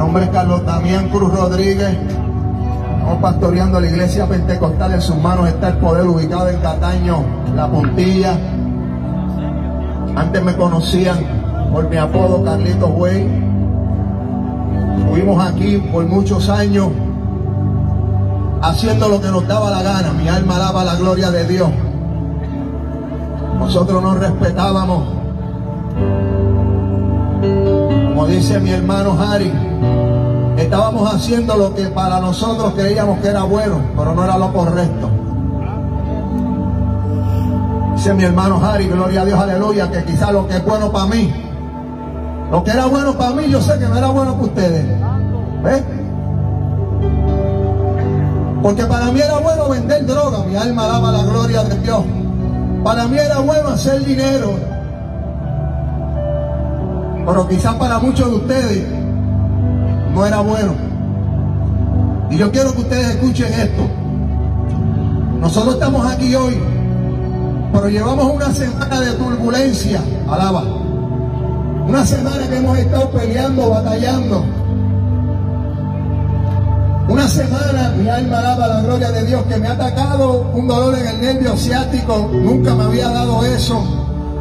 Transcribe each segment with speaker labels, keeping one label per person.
Speaker 1: nombre es Carlos Damián Cruz Rodríguez. Estamos pastoreando la iglesia pentecostal. En sus manos está el poder ubicado en Cataño, La Puntilla. Antes me conocían por mi apodo Carlitos Güey. Estuvimos aquí por muchos años haciendo lo que nos daba la gana. Mi alma daba la gloria de Dios. Nosotros nos respetábamos. Como dice mi hermano Harry, estábamos haciendo lo que para nosotros creíamos que era bueno, pero no era lo correcto. Dice mi hermano Harry, gloria a Dios, aleluya, que quizás lo que es bueno para mí, lo que era bueno para mí, yo sé que no era bueno para ustedes. ¿Ves? Porque para mí era bueno vender droga, mi alma daba la gloria de Dios. Para mí era bueno hacer dinero. Pero quizás para muchos de ustedes no era bueno. Y yo quiero que ustedes escuchen esto. Nosotros estamos aquí hoy, pero llevamos una semana de turbulencia, alaba. Una semana que hemos estado peleando, batallando. Una semana mi alma alaba la gloria de Dios que me ha atacado un dolor en el nervio ciático. Nunca me había dado eso.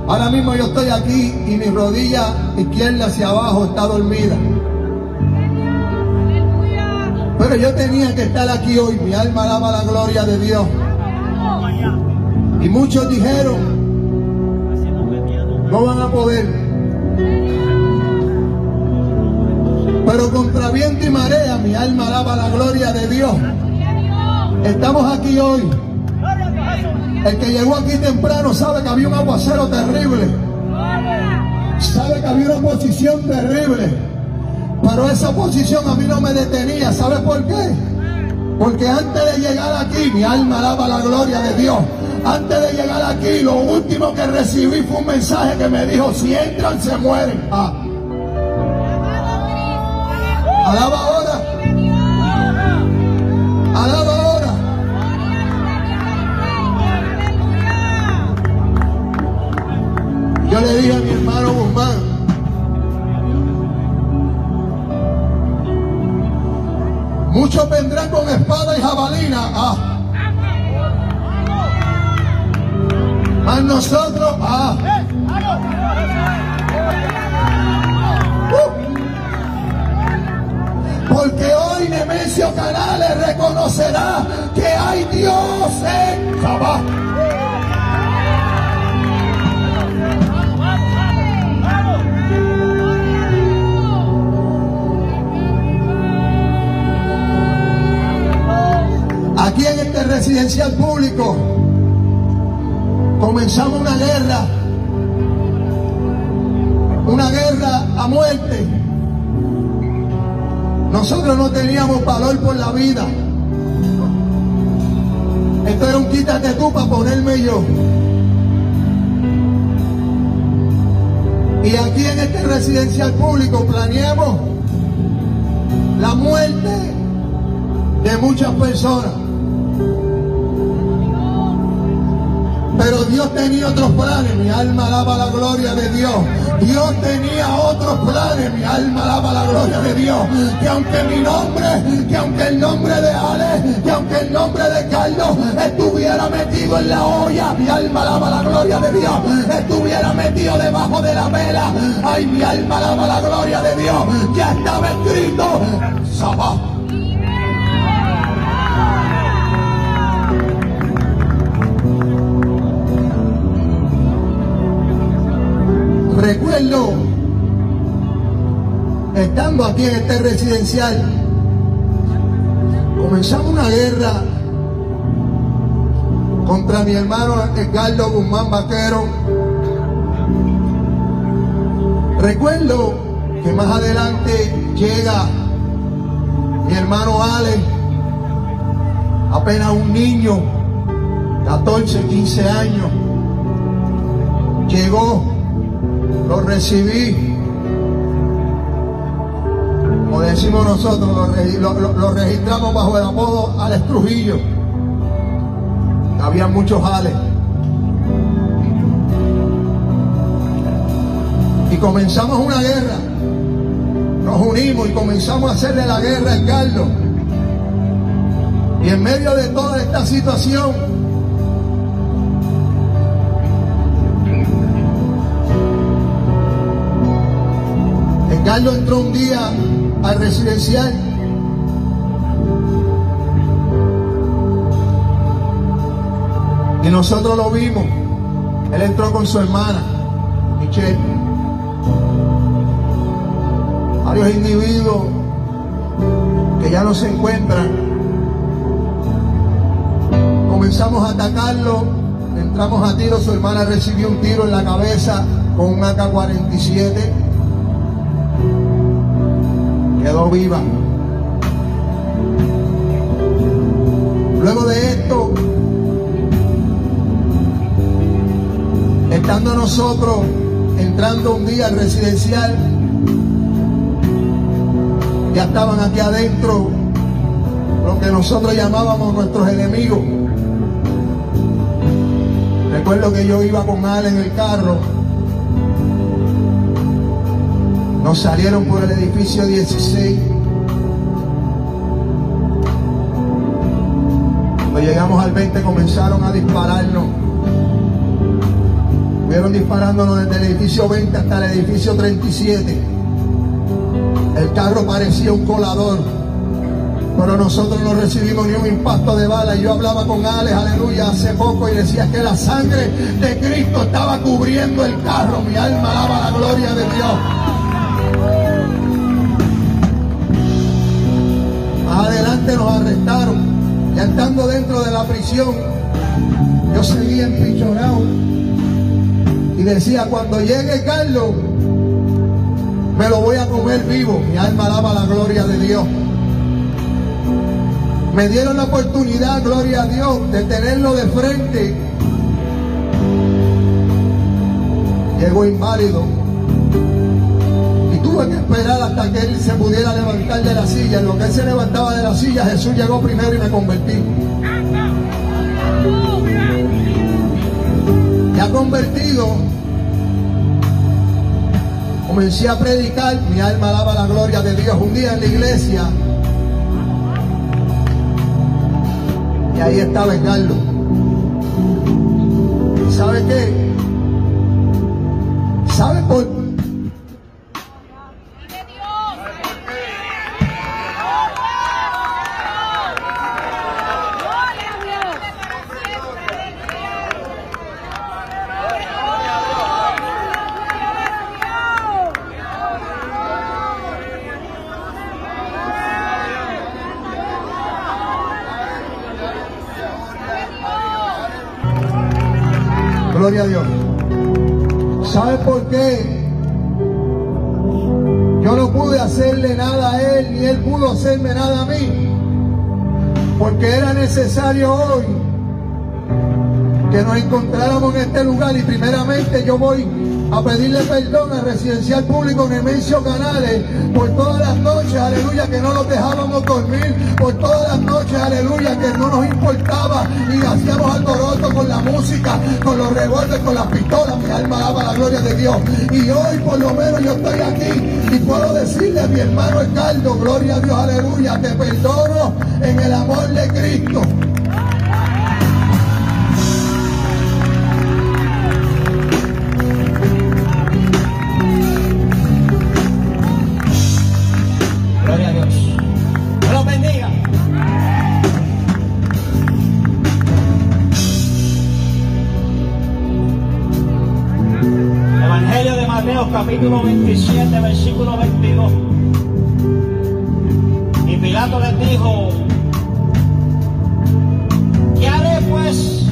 Speaker 1: Ahora mismo yo estoy aquí y mi rodilla izquierda hacia abajo está dormida. Pero yo tenía que estar aquí hoy. Mi alma alaba la gloria de Dios. Y muchos dijeron, no van a poder. Pero contra viento y marea mi alma alaba la gloria de Dios. Estamos aquí hoy. El que llegó aquí temprano sabe que había un aguacero terrible. Sabe que había una posición terrible. Pero esa posición a mí no me detenía. ¿Sabe por qué? Porque antes de llegar aquí, mi alma alaba la gloria de Dios. Antes de llegar aquí, lo último que recibí fue un mensaje que me dijo, si entran, se mueren. Ah. Alaba residencial público comenzamos una guerra, una guerra a muerte. Nosotros no teníamos valor por la vida. Esto era un quítate tú para ponerme yo. Y aquí en este residencial público planeamos la muerte de muchas personas. Pero Dios tenía otros planes, mi alma alaba la gloria de Dios. Dios tenía otros planes, mi alma alaba la gloria de Dios. Que aunque mi nombre, que aunque el nombre de Ale, que aunque el nombre de Carlos estuviera metido en la olla, mi alma alaba la gloria de Dios. Estuviera metido debajo de la vela, ay, mi alma alaba la gloria de Dios. Ya estaba escrito, Sabá. Recuerdo, estando aquí en este residencial, comenzamos una guerra contra mi hermano Edgardo Guzmán Vaquero. Recuerdo que más adelante llega mi hermano Ale, apenas un niño, 14, 15 años, llegó lo recibí. Como decimos nosotros, lo, registramos bajo el apodo Alex Trujillo. Había muchos Alex. Y comenzamos una guerra. nos unimos y comenzamos a hacerle la guerra a Carlos. Y en medio de toda esta situación, Carlos entró un día al residencial y nosotros lo vimos. Él entró con su hermana, Michelle. Varios individuos que ya no se encuentran. Comenzamos a atacarlo, entramos a tiro, su hermana recibió un tiro en la cabeza con un AK-47 quedó viva. Luego de esto, estando nosotros entrando un día al residencial, ya estaban aquí adentro lo que nosotros llamábamos nuestros enemigos. Recuerdo que yo iba con Ale en el carro Nos salieron por el edificio 16. Cuando llegamos al 20 comenzaron a dispararnos. Fueron disparándonos desde el edificio 20 hasta el edificio 37. El carro parecía un colador. Pero nosotros no recibimos ni un impacto de bala. Yo hablaba con Alex, aleluya, hace poco y decía que la sangre de Cristo estaba cubriendo el carro. Mi alma alaba la gloria de Dios. Yo seguía empichonado. Y decía, cuando llegue Carlos, me lo voy a comer vivo. Mi alma alaba la gloria de Dios. Me dieron la oportunidad, gloria a Dios, de tenerlo de frente. Llegó inválido que esperar hasta que él se pudiera levantar de la silla. En lo que él se levantaba de la silla, Jesús llegó primero y me convertí. Convertido, comencé a predicar, mi alma alaba la gloria de Dios. Un día en la iglesia, y ahí estaba Carlos. ¿Sabe qué? ¿Sabe por qué? Yo no pude hacerle nada a él, ni él pudo hacerme nada a mí. Porque era necesario hoy que nos encontráramos en este lugar y primeramente yo voy a pedirle perdón al residencial público Nemesio Canales por todas las noches, aleluya, que no nos dejábamos dormir, por todas las noches, aleluya, que no nos importaba y hacíamos alboroto con la música, con los revólveres, con las pistolas, mi alma daba la gloria de Dios. Y hoy por lo menos yo estoy aquí y puedo decirle a mi hermano Escaldo, gloria a Dios, aleluya, te perdono en el amor de Cristo.
Speaker 2: Capítulo 27, versículo 22. Y Pilato les dijo, ¿qué haré pues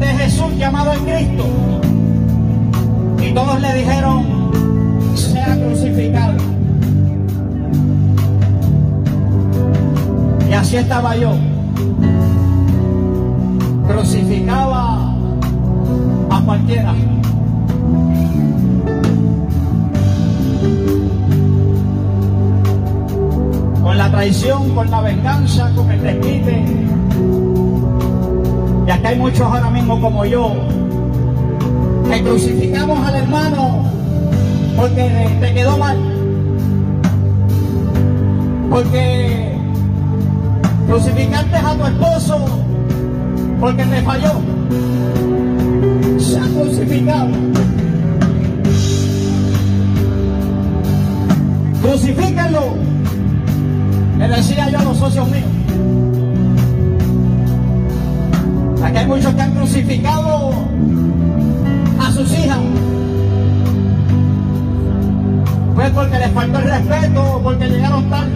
Speaker 2: de Jesús llamado el Cristo? Y todos le dijeron, sea crucificado. Y así estaba yo. Crucificaba a cualquiera. Traición, con la venganza, con el desquite. Y acá hay muchos ahora mismo como yo, que crucificamos al hermano porque te quedó mal. Porque crucificaste a tu esposo porque te falló. Se ha crucificado. Crucifíquenlo. Le decía yo a los socios míos. Aquí hay muchos que han crucificado a sus hijas. Pues porque les faltó el respeto, porque llegaron tarde.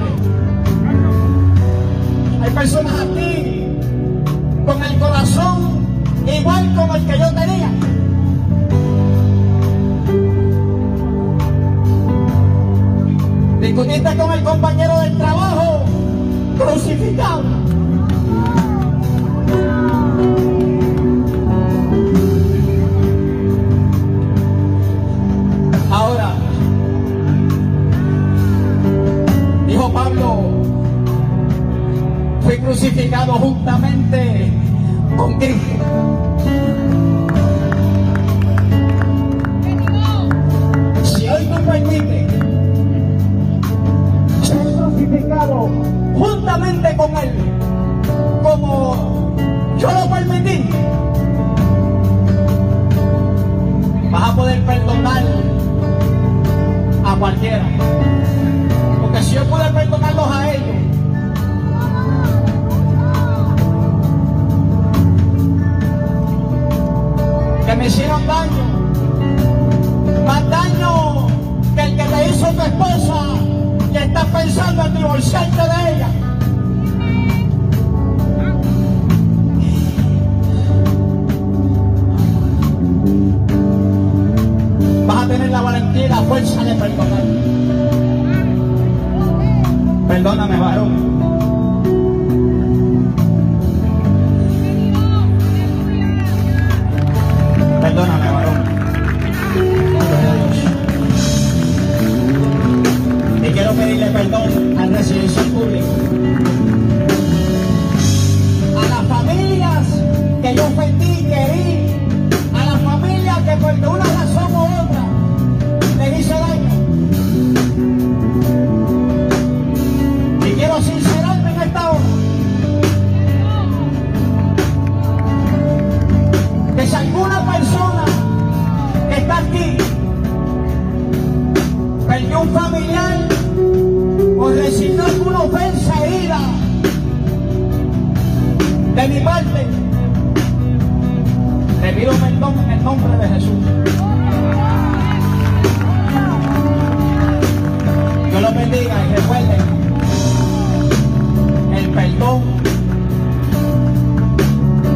Speaker 2: Hay personas aquí con el corazón igual como el que yo tenía. Discutiste con el compañero del trabajo, crucificado. Ahora, dijo Pablo, fui crucificado juntamente con Cristo. Tener la valentía y la fuerza de perdonar. Perdóname, varón. Perdóname, varón. Y quiero pedirle perdón al residencial público. A las familias que yo ofendí, querí. A las familias que por una razón u alguna persona que está aquí perdió un familiar o recibió alguna ofensa herida de mi parte, te pido perdón en el nombre de Jesús. Dios los bendiga y recuerden, el perdón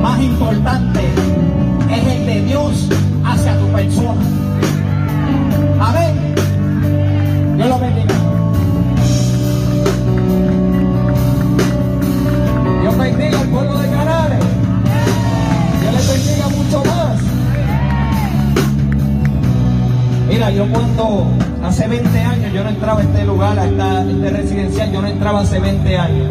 Speaker 2: más importante es el de Dios hacia tu persona. Amén. Dios lo bendiga.
Speaker 3: Dios bendiga al pueblo de Canales. Dios les bendiga mucho más. Mira, yo cuando hace 20 años yo no entraba a este lugar, a esta, este residencial, yo no entraba hace 20 años.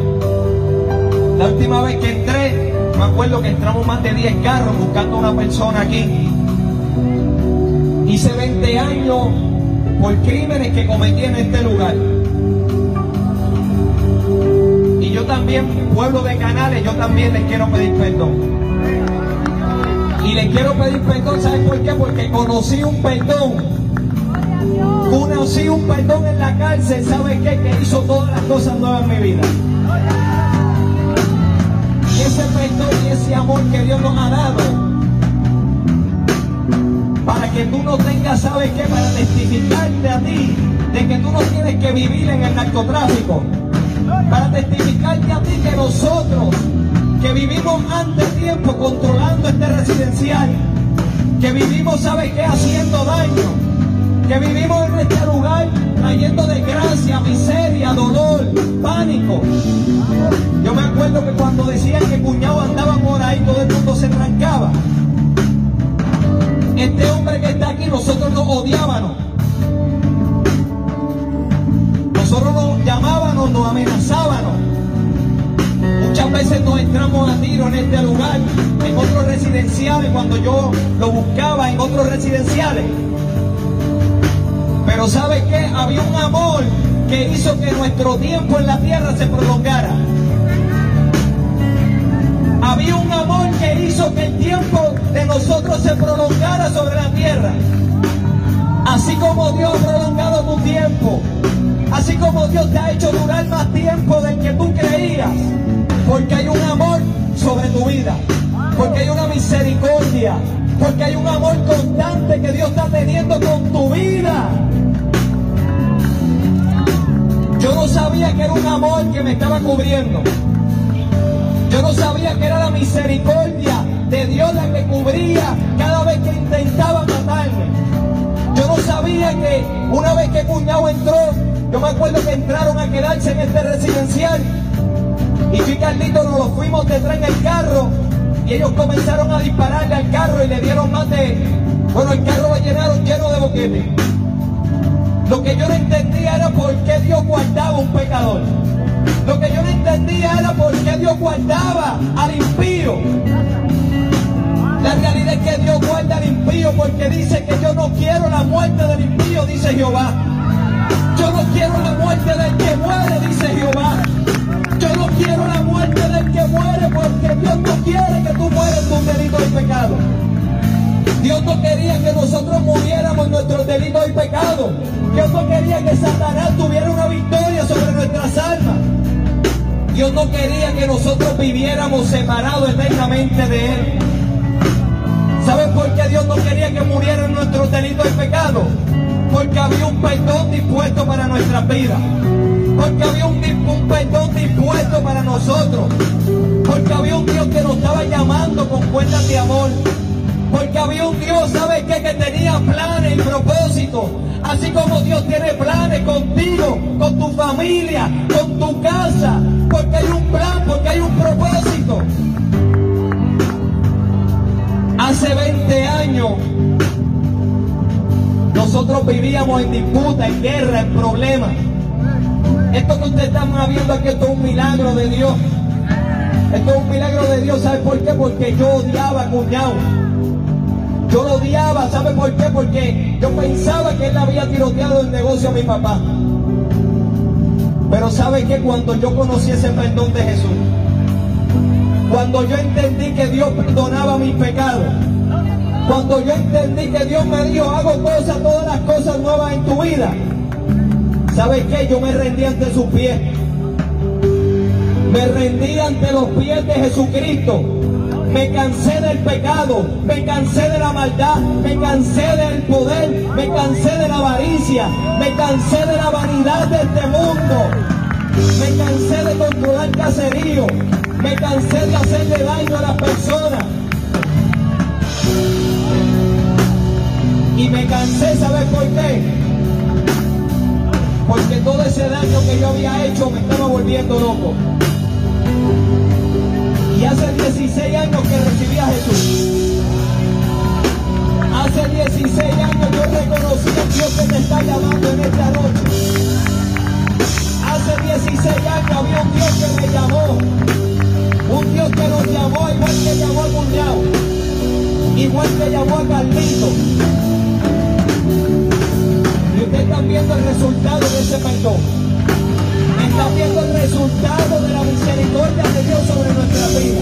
Speaker 3: La última vez que entré, me acuerdo que entramos más de 10 carros buscando a una persona aquí. Hice 20 años por crímenes que cometí en este lugar. Y yo también, pueblo de Canales, yo también les quiero pedir perdón. Y les quiero pedir perdón, ¿saben por qué? Porque conocí un perdón. Conocí un perdón en la cárcel, ¿sabe qué? Que hizo todas las cosas nuevas en mi vida. Ese perdón y ese amor que Dios nos ha dado, para que tú no tengas, ¿sabes qué? Para testificarte a ti de que tú no tienes que vivir en el narcotráfico. Para testificarte a ti que nosotros, que vivimos antes tiempo controlando este residencial, que vivimos, ¿sabes qué? Haciendo daño, que vivimos en este lugar trayendo desgracia, miseria, dolor, pánico. Yo me acuerdo que cuando decían que cuñado andaba por ahí, todo el mundo se trancaba. Este hombre que está aquí, nosotros nos odiábamos. Nosotros nos llamábamos, nos amenazábamos. Muchas veces nos entramos a tiro en este lugar, en otros residenciales, cuando yo lo buscaba en otros residenciales. Pero ¿sabe qué? Había un amor que hizo que nuestro tiempo en la tierra se prolongara. Había un amor que hizo que el tiempo de nosotros se prolongara sobre la tierra. Así como Dios ha prolongado tu tiempo, así como Dios te ha hecho durar más tiempo del que tú creías, porque hay un amor sobre tu vida, porque hay una misericordia, porque hay un amor constante que Dios está teniendo con tu vida. Yo no sabía que era un amor que me estaba cubriendo. Yo no sabía que era la misericordia de Dios la que cubría cada vez que intentaba matarme. Yo no sabía que una vez que cuñado entró, yo me acuerdo que entraron a quedarse en este residencial. Y yo y nos lo fuimos detrás en el carro. Y ellos comenzaron a dispararle al carro y le dieron más de. Bueno, el carro lo llenaron lleno de boquetes. Lo que yo no entendía era por qué Dios guardaba un pecador. Lo que yo no entendía era por qué Dios guardaba al impío. La realidad es que Dios guarda al impío porque dice que yo no quiero la muerte del impío, dice Jehová. Yo no quiero la muerte del que muere, dice Jehová. Yo no quiero la muerte del que muere porque Dios no quiere que tú mueras tu delito y pecado. Dios no quería que nosotros muriéramos nuestros delitos y pecados. Dios no quería que Satanás tuviera una victoria sobre nuestras almas. Dios no quería que nosotros viviéramos separados eternamente de Él. ¿Saben por qué Dios no quería que murieran nuestros delitos y pecados? Porque había un perdón dispuesto para nuestras vidas. Porque había un, un perdón dispuesto para nosotros. Porque había un Dios que nos estaba llamando con cuentas de amor. Porque había un Dios, ¿sabes qué? Que tenía planes y propósitos. Así como Dios tiene planes contigo, con tu familia, con tu casa. Porque hay un plan, porque hay un propósito. Hace 20 años nosotros vivíamos en disputa, en guerra, en problemas. Esto que ustedes están viendo aquí esto es un milagro de Dios. Esto es un milagro de Dios, ¿sabe por qué? Porque yo odiaba a cuñado. Yo lo odiaba, ¿sabe por qué? Porque yo pensaba que él había tiroteado el negocio a mi papá. Pero ¿sabe qué? Cuando yo conocí ese perdón de Jesús, cuando yo entendí que Dios perdonaba mis pecados, cuando yo entendí que Dios me dijo, hago cosas, todas las cosas nuevas en tu vida, ¿sabes qué? Yo me rendí ante sus pies. Me rendí ante los pies de Jesucristo. Me cansé del pecado, me cansé de la maldad, me cansé del poder, me cansé de la avaricia, me cansé de la vanidad de este mundo. Me cansé de controlar caserío, me cansé de hacerle daño a las personas. Y me cansé, ¿sabes por qué? Porque todo ese daño que yo había hecho me estaba volviendo loco. Y hace 16 años que recibí a Jesús. Hace 16 años yo reconocí a Dios que te está llamando en esta noche. Hace 16 años había un Dios que me llamó. Un Dios que nos llamó igual que llamó a Cuñado. Igual que llamó a Carlito. Y ustedes están viendo el resultado de ese perdón están viendo el resultado de la misericordia de Dios sobre nuestra vida.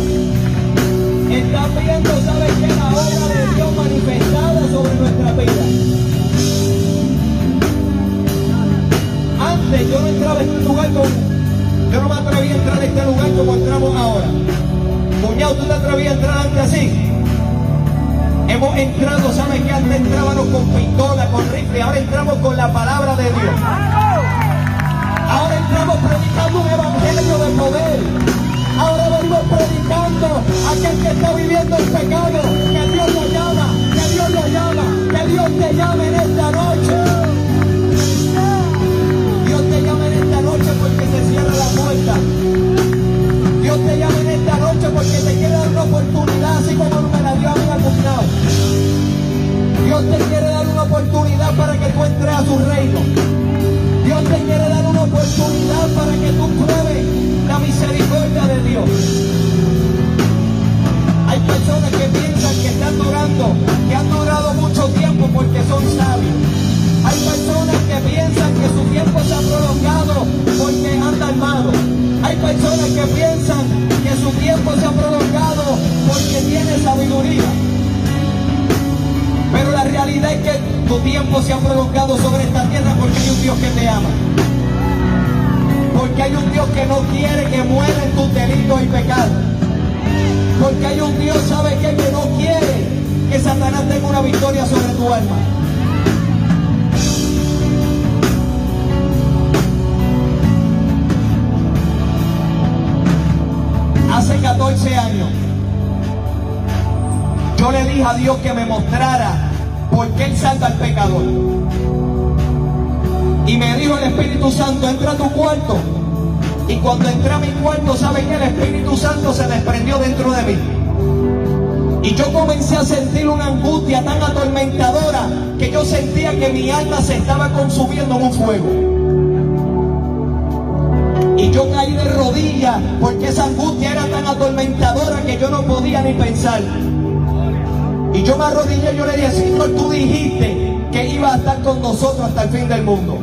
Speaker 3: Están viendo, ¿sabes qué? La obra de Dios manifestada sobre nuestra vida. Antes yo no entraba en este lugar como, yo no me atrevía a entrar en este lugar como entramos ahora. Cuñado, ¿tú te atrevías a entrar antes así? Hemos entrado, ¿sabes qué? Antes entrábamos con pistola, con rifle, ahora entramos con la palabra de Dios. Predicando un evangelio de poder. Ahora venimos predicando a aquel que está viviendo el pecado, que se ha prolongado sobre esta tierra porque hay un Dios que te ama. Porque hay un Dios que no quiere que mueran tus delitos y pecados. Porque hay un Dios, ¿sabe qué? Que no quiere que Satanás tenga una victoria sobre tu alma. Hace 14 años, yo le dije a Dios que me mostrara por qué Él salva al pecador. Y me dijo el Espíritu Santo, entra a tu cuarto. Y cuando entré a mi cuarto, ¿sabe que El Espíritu Santo se desprendió dentro de mí. Y yo comencé a sentir una angustia tan atormentadora que yo sentía que mi alma se estaba consumiendo en un fuego. Y yo caí de rodillas porque esa angustia era tan atormentadora que yo no podía ni pensar. Y yo me arrodillé y yo le dije, Señor, tú dijiste que iba a estar con nosotros hasta el fin del mundo.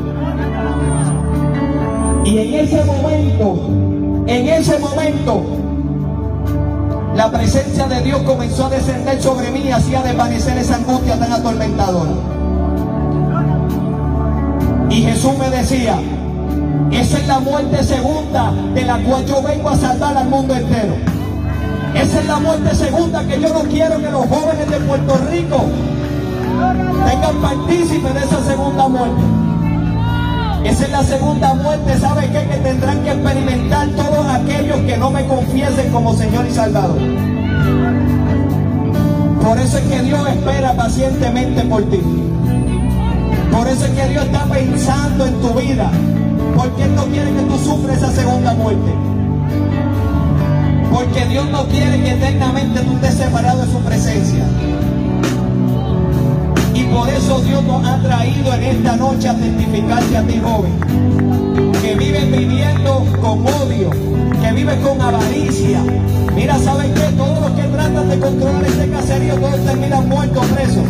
Speaker 3: Y en ese momento, en ese momento, la presencia de Dios comenzó a descender sobre mí y hacía desvanecer esa angustia tan atormentadora. Y Jesús me decía, esa es la muerte segunda de la cual yo vengo a salvar al mundo entero. Esa es la muerte segunda que yo no quiero que los jóvenes de Puerto Rico tengan partícipe de esa segunda muerte. Esa es la segunda muerte, ¿sabe qué? Que tendrán que experimentar todos aquellos que no me confiesen como Señor y Salvador. Por eso es que Dios espera pacientemente por ti. Por eso es que Dios está pensando en tu vida. Porque Él no quiere que tú sufres esa segunda muerte. Porque Dios no quiere que eternamente tú estés separado de su presencia. Y por eso Dios nos ha traído en esta noche a testificarte a ti, joven, que vives viviendo con odio, que vives con avaricia. Mira, ¿saben qué? Todos los que tratan de controlar este caserío, todos terminan muertos, presos.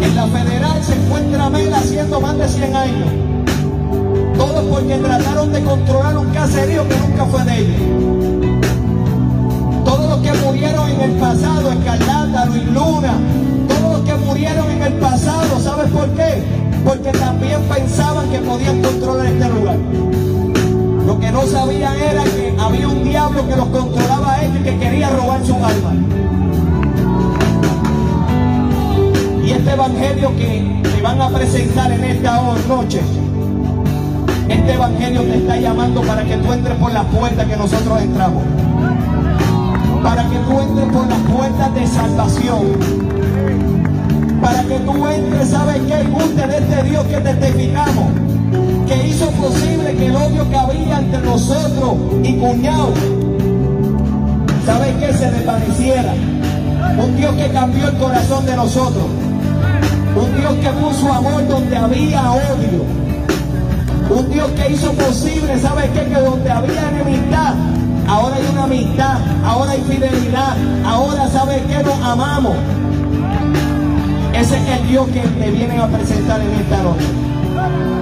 Speaker 3: En la federal se encuentra Mel haciendo más de 100 años. Porque trataron de controlar un caserío que nunca fue de ellos. Todos los que murieron en el pasado, Escarlata, Luis Luna, todos los que murieron en el pasado, ¿sabes por qué? Porque también pensaban que podían controlar este lugar. Lo que no sabían era que había un diablo que los controlaba a ellos y que quería robar su alma. Y este evangelio que te van a presentar en esta noche, este evangelio te está llamando para que tú entres por las puertas que nosotros entramos. Para que tú entres por las puertas de salvación. Para que tú entres, ¿sabes qué? Guste de este Dios que testificamos. Que hizo posible que el odio que había entre nosotros y cuñado, ¿sabes qué? Se desvaneciera. Un Dios que cambió el corazón de nosotros. Un Dios que puso amor donde había odio. Un Dios que hizo posible, ¿sabes qué? Que donde había enemistad, ahora hay una amistad, ahora hay fidelidad, ahora ¿sabes qué? Nos amamos. Ese es el Dios que te vienen a presentar en esta noche.